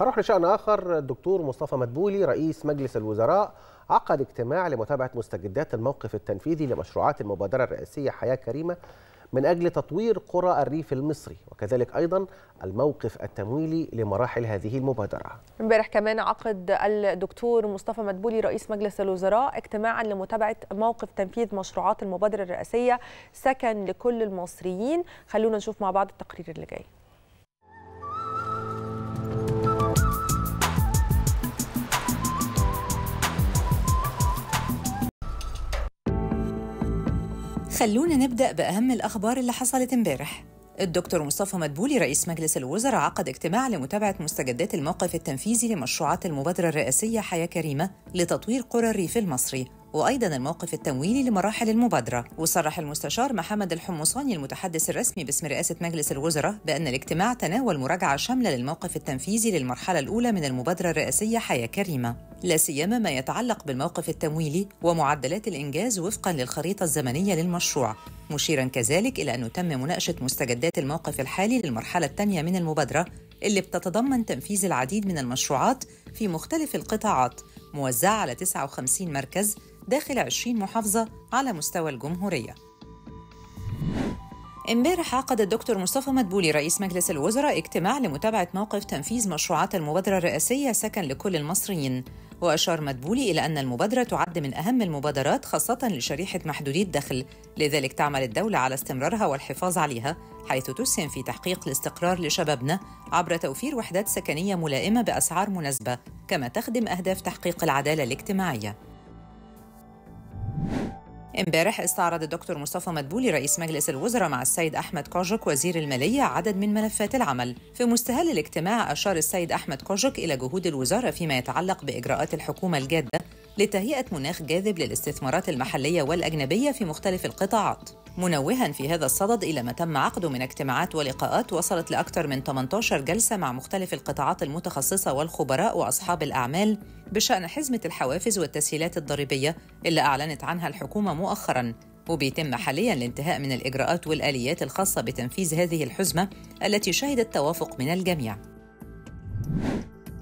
هروح لشأن آخر. الدكتور مصطفى مدبولي رئيس مجلس الوزراء عقد اجتماع لمتابعة مستجدات الموقف التنفيذي لمشروعات المبادرة الرئاسية حياة كريمة من أجل تطوير قرى الريف المصري وكذلك أيضا الموقف التمويلي لمراحل هذه المبادرة. امبارح كمان عقد الدكتور مصطفى مدبولي رئيس مجلس الوزراء اجتماعا لمتابعة موقف تنفيذ مشروعات المبادرة الرئاسية سكن لكل المصريين. خلونا نشوف مع بعض التقرير اللي جاي. خلونا نبدأ بأهم الأخبار اللي حصلت امبارح. الدكتور مصطفى مدبولي رئيس مجلس الوزراء عقد اجتماع لمتابعة مستجدات الموقف التنفيذي لمشروعات المبادرة الرئاسية حياة كريمة لتطوير قرى الريف المصري. وأيضا الموقف التمويلي لمراحل المبادرة. وصرح المستشار محمد الحمصاني المتحدث الرسمي باسم رئاسة مجلس الوزراء بأن الاجتماع تناول مراجعة شاملة للموقف التنفيذي للمرحلة الأولى من المبادرة الرئاسية حياة كريمة. لا سيما ما يتعلق بالموقف التمويلي ومعدلات الإنجاز وفقا للخريطة الزمنية للمشروع مشيرا كذلك إلى أنه تم مناقشة مستجدات الموقف الحالي للمرحلة الثانية من المبادرة اللي بتتضمن تنفيذ العديد من المشروعات في مختلف القطاعات موزعة على 59 مركز داخل 20 محافظة على مستوى الجمهورية. امبارح عقد الدكتور مصطفى مدبولي رئيس مجلس الوزراء اجتماع لمتابعة موقف تنفيذ مشروعات المبادرة الرئاسية سكن لكل المصريين. وأشار مدبولي إلى أن المبادرة تعد من أهم المبادرات خاصة لشريحة محدودي الدخل. لذلك تعمل الدولة على استمرارها والحفاظ عليها حيث تسهم في تحقيق الاستقرار لشبابنا عبر توفير وحدات سكنية ملائمة بأسعار مناسبة كما تخدم أهداف تحقيق العدالة الاجتماعية. امبارح استعرض الدكتور مصطفى مدبولي رئيس مجلس الوزراء مع السيد أحمد كوجك وزير المالية عدد من ملفات العمل. في مستهل الاجتماع أشار السيد أحمد كوجك إلى جهود الوزارة فيما يتعلق بإجراءات الحكومة الجادة لتهيئة مناخ جاذب للاستثمارات المحلية والأجنبية في مختلف القطاعات. منوها في هذا الصدد إلى ما تم عقده من اجتماعات ولقاءات وصلت لأكثر من 18 جلسة مع مختلف القطاعات المتخصصة والخبراء وأصحاب الأعمال بشأن حزمة الحوافز والتسهيلات الضريبية اللي أعلنت عنها الحكومة مؤخراً وبيتم حاليا الانتهاء من الإجراءات والآليات الخاصة بتنفيذ هذه الحزمة التي شهدت توافق من الجميع.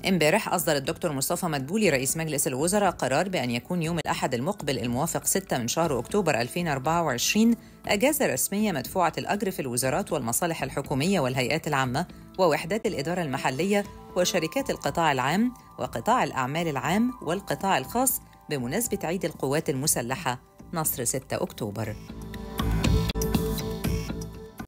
امبارح أصدر الدكتور مصطفى مدبولي رئيس مجلس الوزراء قرار بأن يكون يوم الأحد المقبل الموافق 6 من شهر أكتوبر 2024 أجازة رسمية مدفوعة الأجر في الوزارات والمصالح الحكومية والهيئات العامة ووحدات الإدارة المحلية وشركات القطاع العام وقطاع الأعمال العام والقطاع الخاص بمناسبة عيد القوات المسلحة نصر 6 أكتوبر.